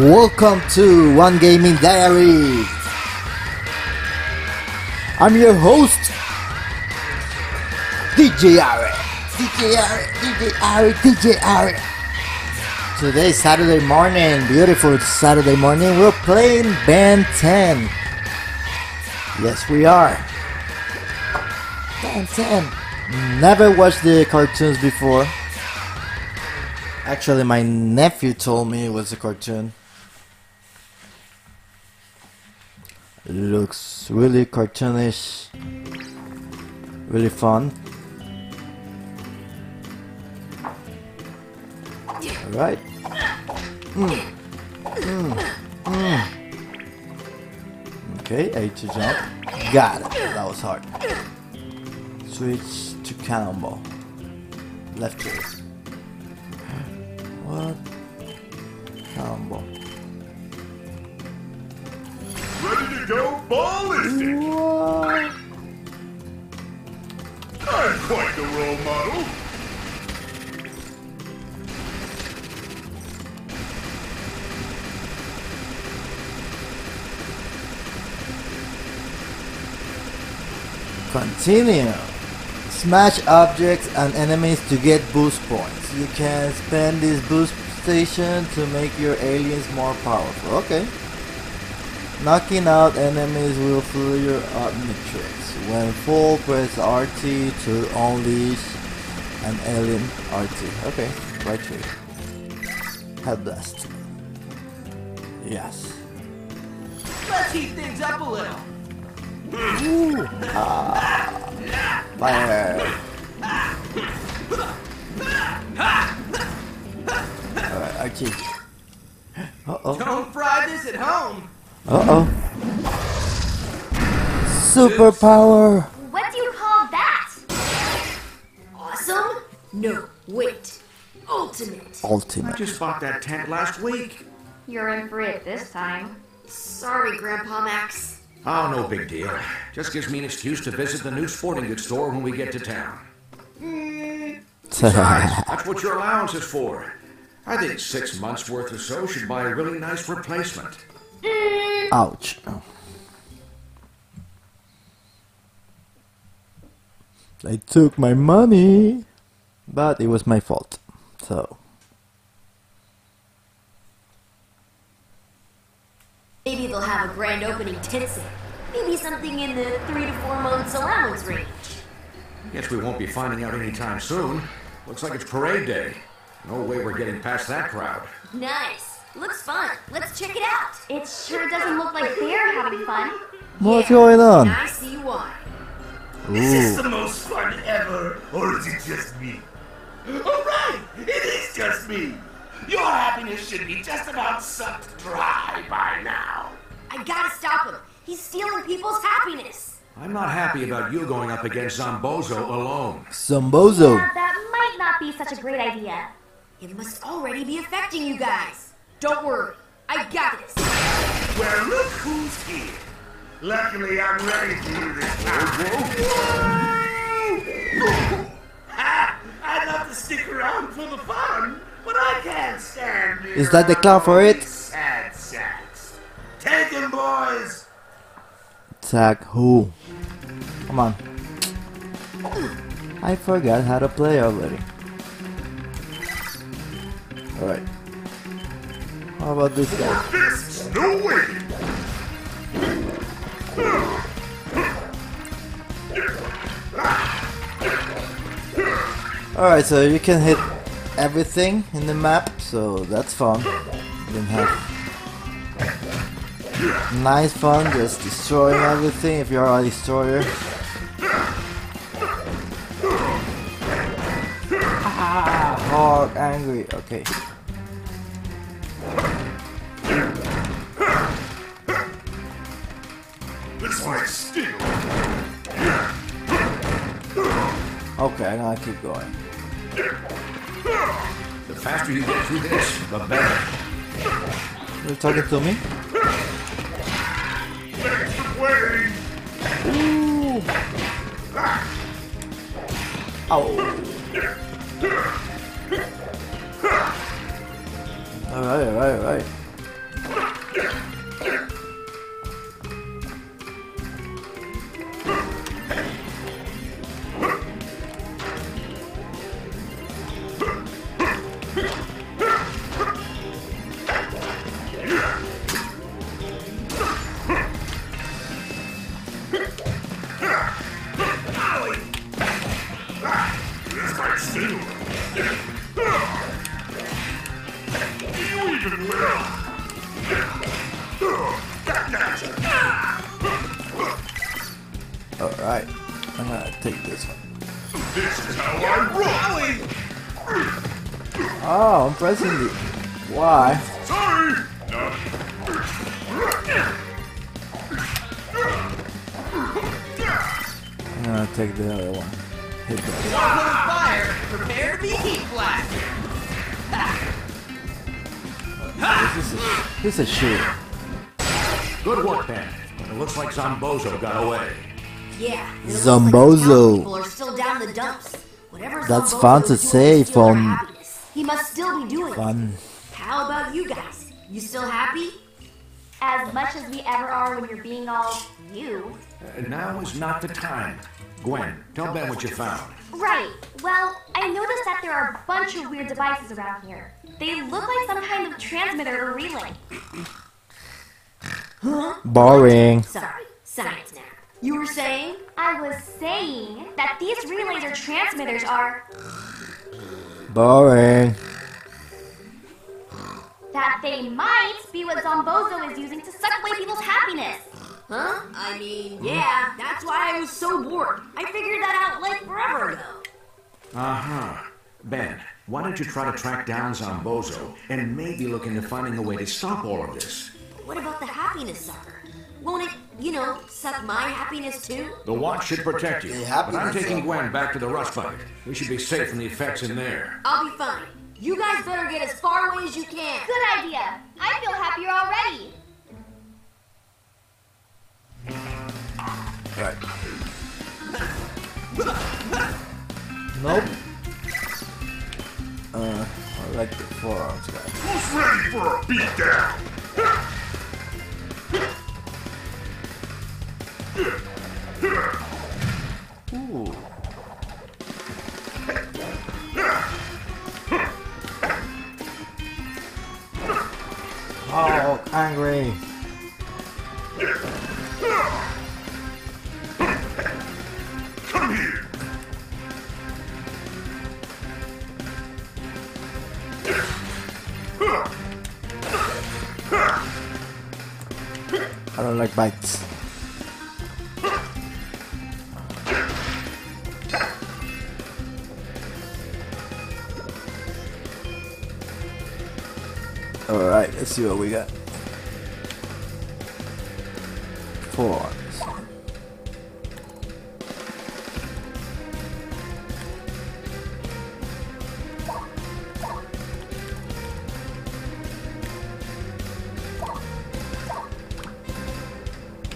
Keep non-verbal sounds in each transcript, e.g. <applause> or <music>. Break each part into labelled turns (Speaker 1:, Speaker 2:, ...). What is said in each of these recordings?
Speaker 1: Welcome to One Gaming Diary. I'm your host, DJ Ari. DJ Ari, DJ Ari, DJ Ari. Today, Saturday morning, beautiful Saturday morning. We're playing Ben 10. Yes, we are. Ben 10. Never watched the cartoons before. Actually, my nephew told me it was a cartoon. Looks really cartoonish, really fun. Alright. Mm. Mm. Mm. Okay, A to jump. Got it. That was hard. Switch to Cannonbolt. Left click. What?
Speaker 2: Cannonbolt. Go ballistic!
Speaker 1: What?
Speaker 2: I'm quite the role model.
Speaker 1: Continue. Smash objects and enemies to get boost points. You can spend this boost station to make your aliens more powerful. Okay. Knocking out enemies will fill your Omnitrix. When full, press RT to unleash an alien RT. Okay, right here. Heatblast. Yes.
Speaker 3: Let's heat things up a little.
Speaker 1: Fire! Alright, Archie. Uh oh.
Speaker 3: Don't fry this at home.
Speaker 1: Uh oh. Superpower!
Speaker 4: What do you call that? Awesome? No, wait. Ultimate.
Speaker 1: Ultimate.
Speaker 5: I Just bought that tent last week.
Speaker 4: You're in for it this time.
Speaker 6: Sorry, Grandpa Max.
Speaker 5: Oh, no big deal. Just gives me an excuse to visit the new sporting goods store when we get to town. <laughs> Besides, that's what your allowance is for. I think six months worth or so should buy a really nice replacement.
Speaker 1: Ouch. They took my money, but it was my fault. So,
Speaker 6: Maybe they'll have a grand opening tent sale. Maybe something in the three to four months allowance range.
Speaker 5: Guess we won't be finding out anytime soon. Looks like it's parade day. No way we're getting past that crowd.
Speaker 6: Nice. Looks fun. Let's check it out.
Speaker 4: It sure doesn't look like they're having fun.
Speaker 1: what's
Speaker 6: Yeah,
Speaker 1: going on?
Speaker 6: I see why.
Speaker 2: Is this the most fun ever, or is it just me? Alright, it is just me. Your happiness should be just about sucked dry by now.
Speaker 6: I gotta stop him. He's stealing people's happiness.
Speaker 5: I'm not happy about you going up against Zombozo alone.
Speaker 1: Zombozo.
Speaker 4: Yeah, that might not be such a great idea.
Speaker 6: It must already be affecting you guys. Don't worry. I got this.
Speaker 2: Well, look who's here. Luckily, I'm ready for you this time. Ha! I'd love to stick around for the fun, but I can't stand being
Speaker 1: Is that the
Speaker 2: around
Speaker 1: clown for it?
Speaker 2: these Sad sacks. Take him, boys.
Speaker 1: Attack who? Come on. I forgot how to play already. Alright. How about this guy?
Speaker 2: Fists, no way.
Speaker 1: Alright, so you can hit everything in the map, so that's fun. You can have nice fun just destroying everything if you're a destroyer. Ah, hard, angry, okay. Okay, I'm gonna keep going.
Speaker 5: The faster you get through this, the better.
Speaker 1: You're talking to me?
Speaker 2: Thanks for playing.
Speaker 1: Ow. Alright, alright, alright. Oh, I'm the Y.
Speaker 2: Sorry. No.
Speaker 1: I'm gonna take the other one. Hit that.
Speaker 3: On fire, prepare to be heat blasted.
Speaker 1: This is a, this is a shit.
Speaker 5: Good work, Ben. It looks like Zombozo got away.
Speaker 6: Yeah. and it looks
Speaker 1: Zombozo.
Speaker 6: Like people are still down the dumps. Whatever
Speaker 1: That's
Speaker 6: Zombozo
Speaker 1: fun to say
Speaker 6: to steal their
Speaker 1: from-
Speaker 6: happiness, He must still be doing it.
Speaker 1: Fun.
Speaker 6: How about you guys? You still happy?
Speaker 4: As much as we ever are when you're being all you.
Speaker 5: Uh, now is not the time. Gwen, tell Ben what you found.
Speaker 4: Right. Well, I noticed that there are a bunch of weird devices around here. They look like some kind of transmitter or relay.
Speaker 1: Boring.
Speaker 6: Sorry, science nap. You were saying?
Speaker 4: I was saying that these relays or transmitters are
Speaker 1: Boring.
Speaker 4: that they might be what Zombozo is using to suck away people's happiness.
Speaker 6: Huh? I mean, yeah, that's why I was so bored. I figured that out like forever ago.
Speaker 5: Uh huh. Ben, why don't you try to track down Zombozo and maybe look into finding a way to stop all of this?
Speaker 6: What about the happiness sucker? Won't it, you know, suck my happiness too?
Speaker 5: The watch should protect you.
Speaker 1: The
Speaker 5: But I'm taking. Gwen back to the rust bucket. We should be safe from the effects in there.
Speaker 6: I'll be fine. You guys better get as far away as you can.
Speaker 4: Good idea. I feel happier already.
Speaker 1: Right. Nope. Uh, I like the Four Arms guy.
Speaker 2: Who's ready for a beatdown? <laughs>
Speaker 1: Ooh. Oh, angry.
Speaker 2: Come here.
Speaker 1: I don't like bites. Let's see what we got. Four Arms.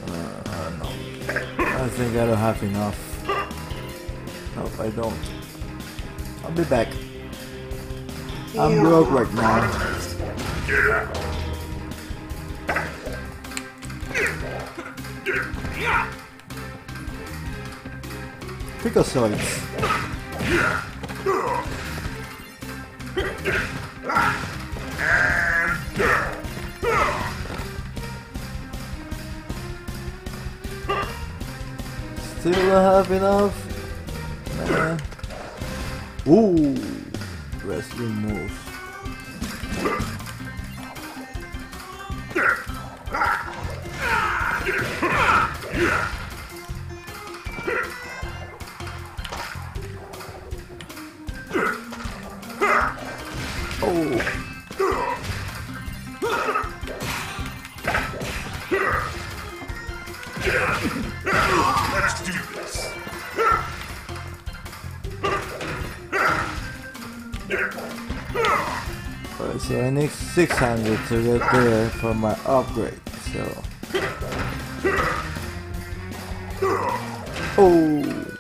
Speaker 1: Uh, I think I don't have enough. Nope, I don't. I'll be back. I'm broke right now. Picosoids. Still have enough. Man. Ooh. Wrestling moves. 600 to get there for my upgrade. So. Oh.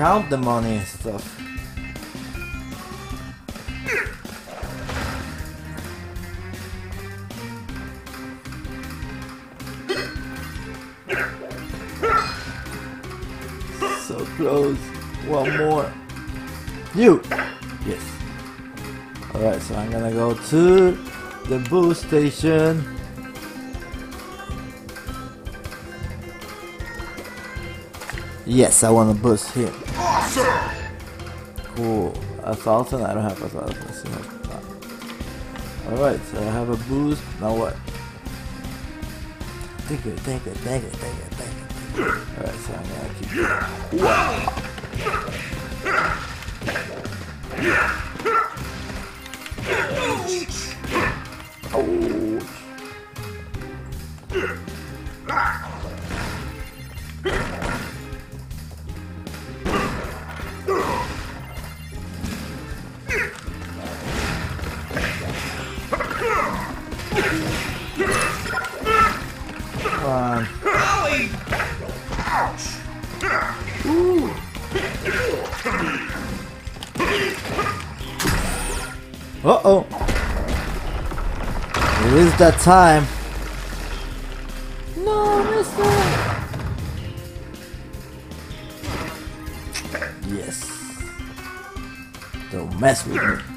Speaker 1: Count the money and stuff. So close. One more. You! Yes. Alright, so I'm gonna go to the boost station. Yes, I want to boost him. Cool. A thousand? I don't have a thousand. Let's see how- Alright, so I have a boost. Now what? Thank you, thank you, thank you, thank you, thank you. Alright, so I'm gonna keep Oh. Come on.
Speaker 3: Owie!
Speaker 1: Uh oh. It is that time. No, mister. Yes. Don't mess with me.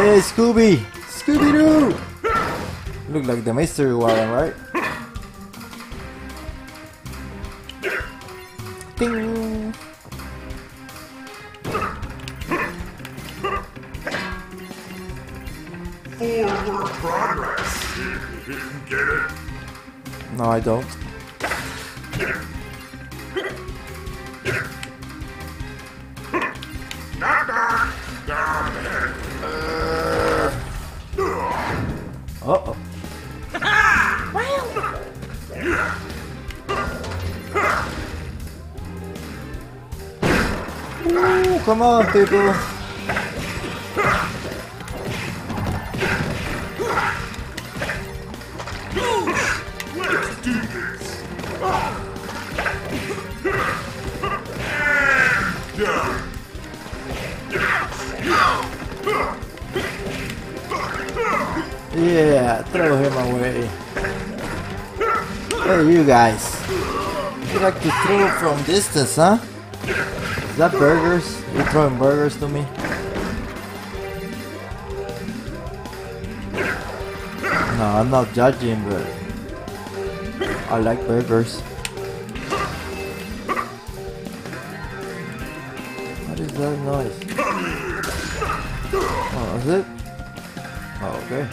Speaker 1: Hey, Scooby! Scooby Doo! Look like the mystery Warren, right? Ding!
Speaker 2: Forward progress. Get it?
Speaker 1: No, I don't. Come on, people. Yeah, throw him away. Hey, you guys. You like to throw from distance, huh? Is that burgers? You throwing burgers to me? No, I'm not judging, but I like burgers. What is that noise? Oh, is it? Oh, okay.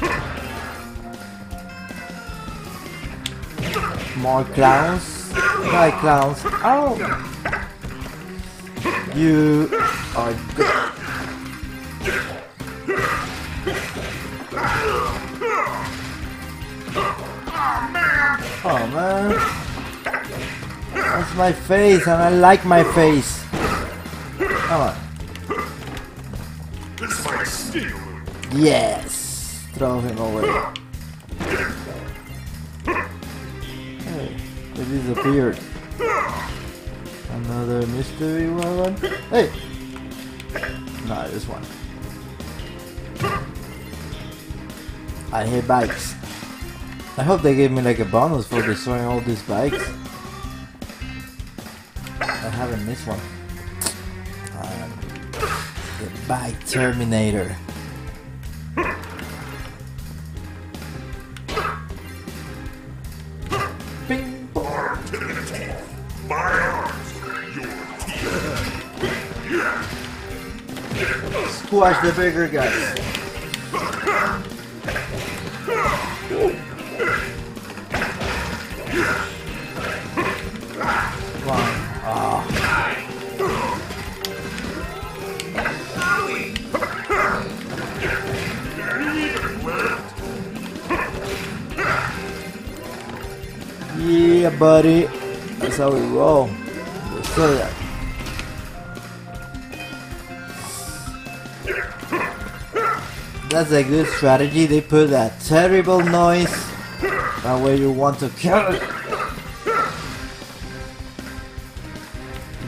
Speaker 1: More clowns. Hi, clowns. Oh! You are dead. Oh man. That's my face and I like my face. Come on.
Speaker 2: This might a.
Speaker 1: Yes! Throw him away. Hey, it disappeared. Another mystery one. Hey! No, this one. I hate bikes. I hope they gave me like a bonus for destroying all these bikes. I haven't missed one. Um, the bike Terminator. Squash the bigger guys. Come on. Ah. Yeah, buddy. That's how we roll. Destroy that. That's a good strategy. They put that terrible noise That way you want to kill it.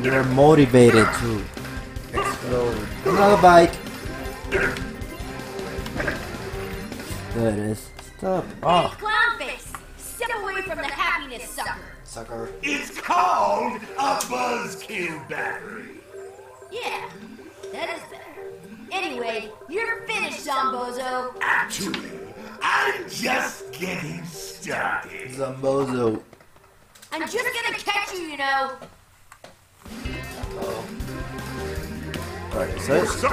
Speaker 1: You're motivated to explode. Another bike. There it is. Stop. Oh,
Speaker 6: Clownface, step away from the happiness sucker.
Speaker 1: sucker.
Speaker 2: It's called a buzzkill battery.
Speaker 6: Yeah, that is better. Anyway, you're finished, Zombozo.
Speaker 2: Actually, I'm just getting started.
Speaker 1: Zombozo.
Speaker 6: I'm just gonna catch you, you know.
Speaker 1: Alright, so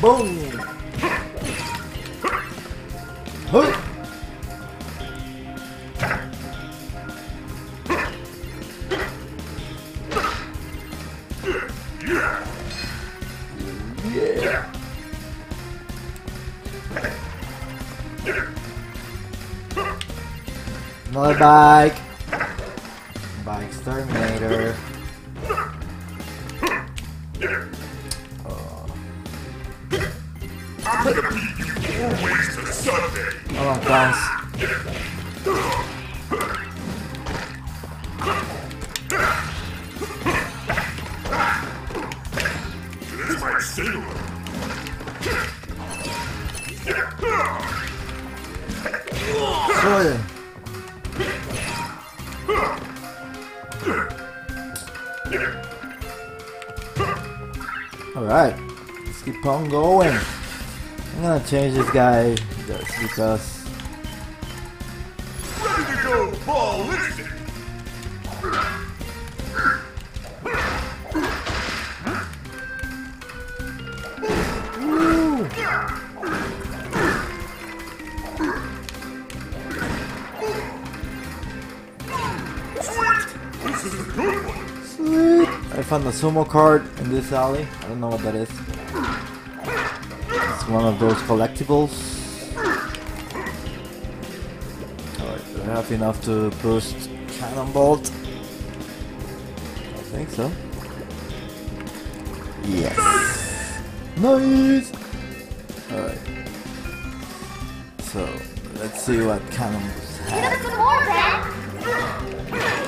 Speaker 1: boom. Alright, let's keep on going. I'm gonna change this guy just because
Speaker 2: a
Speaker 1: sumo card in this alley. I don't know what that is. It's one of those collectibles. Alright, I have enough to boost Cannonbolt? I think so. Yes. Nice! Alright. So, let's see what Cannonbolts
Speaker 4: Give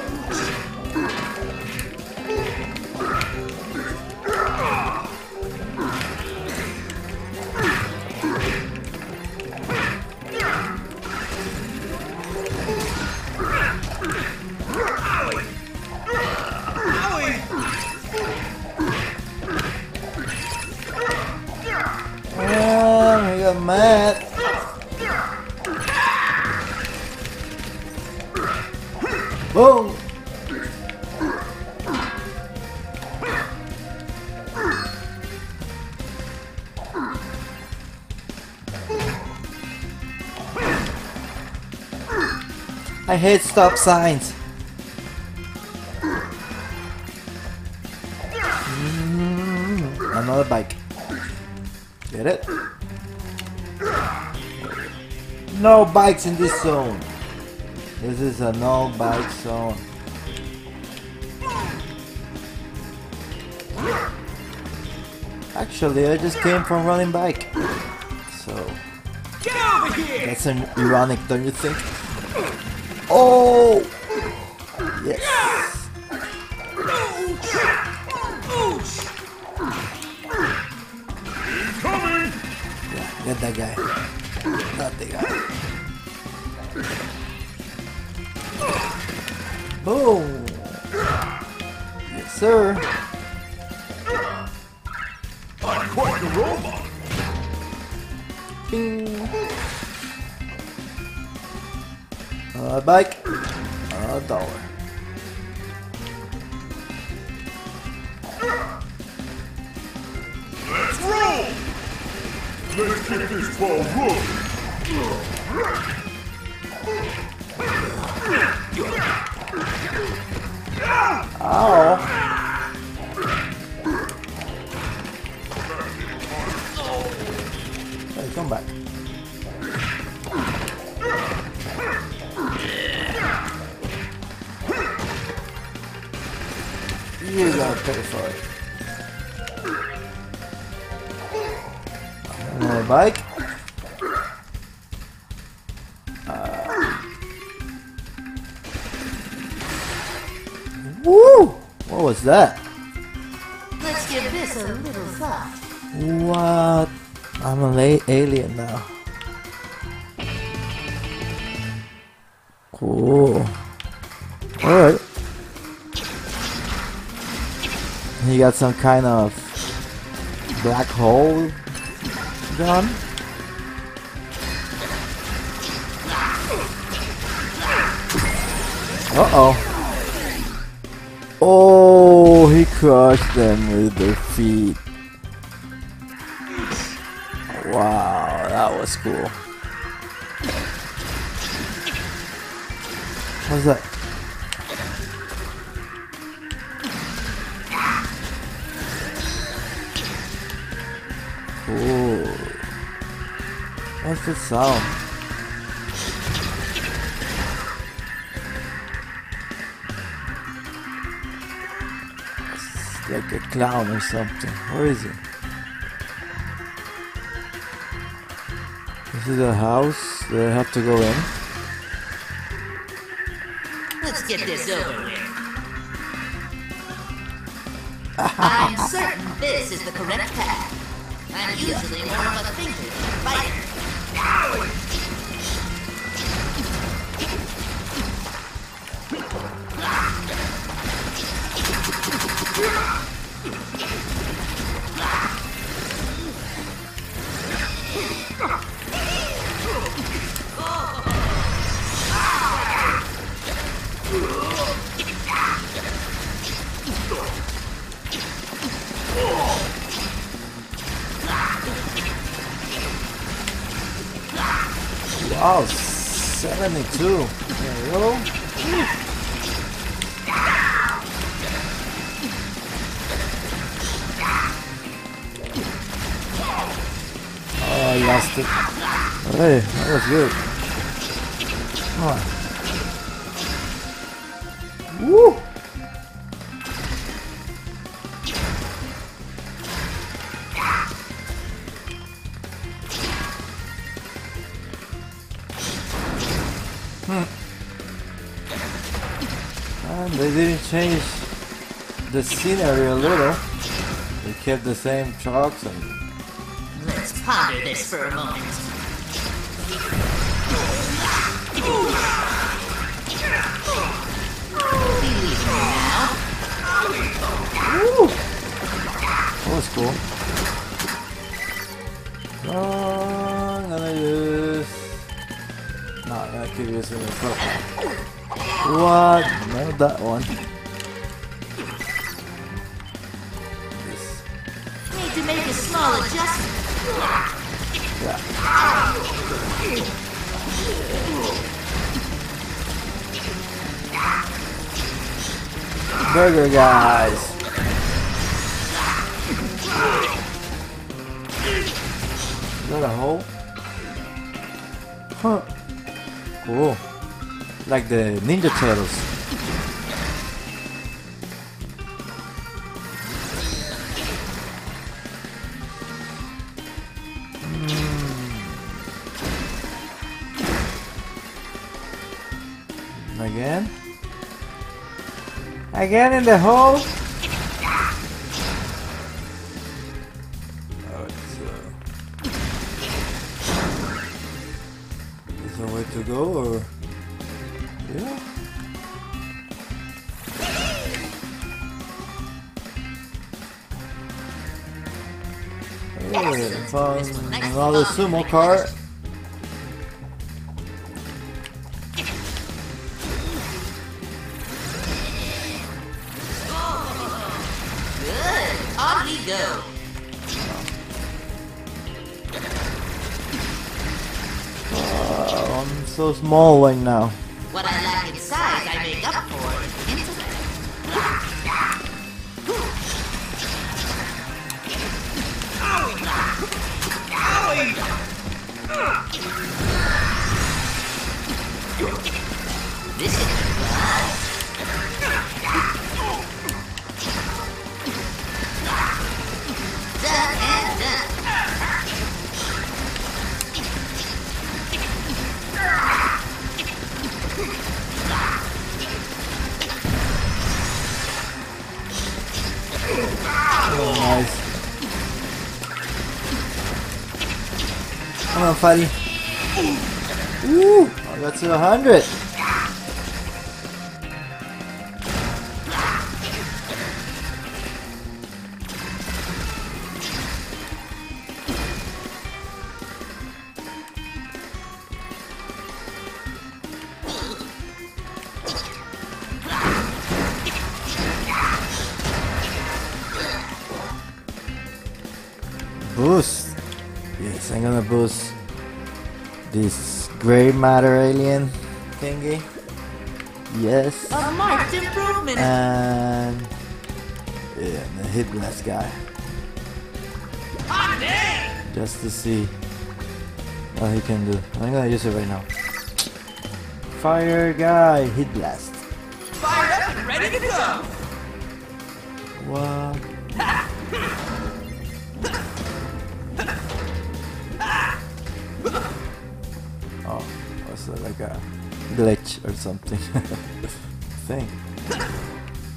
Speaker 1: hate stop signs. Mm, Another bike. Get it? No bikes in this zone. This is a no bike zone. Actually, I just came from running bike. So,
Speaker 3: Get over here!
Speaker 1: that's an ironic, don't you think? A bike. A dollar.
Speaker 2: Let's roll! Let's get this ball rolling.
Speaker 1: Ow! Hey, come back. Gotta pay for it. Another bike. Uh, woo! What was that?
Speaker 3: Let's give this a little thought.
Speaker 1: What? I'm an alien now. Cool. Alright. He got some kind of black hole gun. Uh oh. Oh, he crushed them with their feet. Wow, that was cool. What's that? What's the sound? It's like a clown or something. Where is it? This is a house that I have to go in.
Speaker 3: Let's get this over with. <laughs> I'm certain this is the correct path. I'm usually more of a thinker than a fighter. Ugh!
Speaker 1: Wow, 72. There we go. Oh, I lost it. Hey, that was good. Come on. Woo! They didn't change the scenery a little. They kept the same trucks and
Speaker 3: Let's ponder this for a moment. Now.
Speaker 1: that was cool. No, I'm gonna use. No, I'm gonna keep using the. What? No, that one.
Speaker 3: Small adjustment.
Speaker 1: Burger guys. Is that a hole? Huh. Cool. Like the Ninja Turtles. Again in the hole? Oh, it's, uh, Is there way to go or? Yeah. Hey, found another sumo car. So small right now. On, Fatty. I got to 100. This gray matter alien thingy. Yes.
Speaker 6: A marked improvement.
Speaker 1: And yeah, the hit blast guy. Just to see what he can do. I'm gonna use it right now. Fire guy, hit blast.
Speaker 3: Fired up and ready to go.
Speaker 1: What? <laughs> like a glitch or something? <laughs> Thing.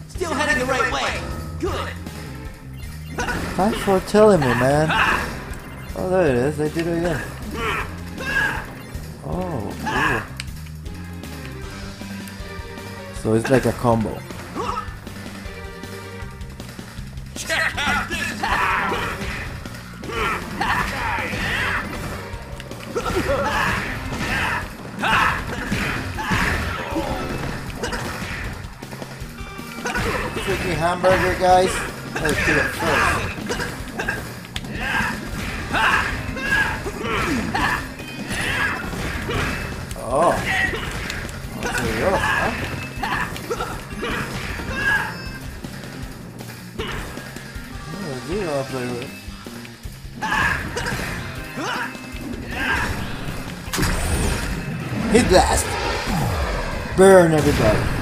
Speaker 3: Still heading the right way. Good.
Speaker 1: Thanks for telling me, man. Oh, there it is. I did it again. Oh, cool. So it's like a combo. Hamburger, guys. Let's do it first. Oh. That's rough, huh? Hit blast! Burn everybody!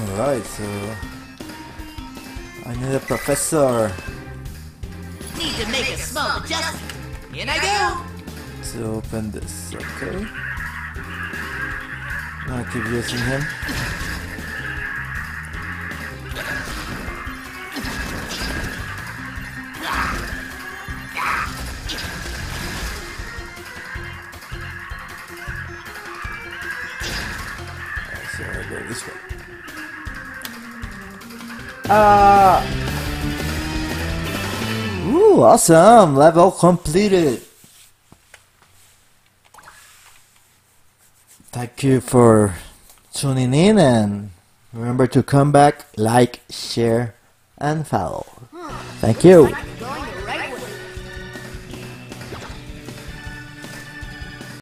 Speaker 1: Alright, so... I need a professor
Speaker 6: Need to make a small adjustment.
Speaker 3: In I go.
Speaker 1: to open this, okay? I'll keep using him. Ah! Ooh, awesome! Level completed! Thank you for tuning in and remember to come back, like, share, and follow. Thank you.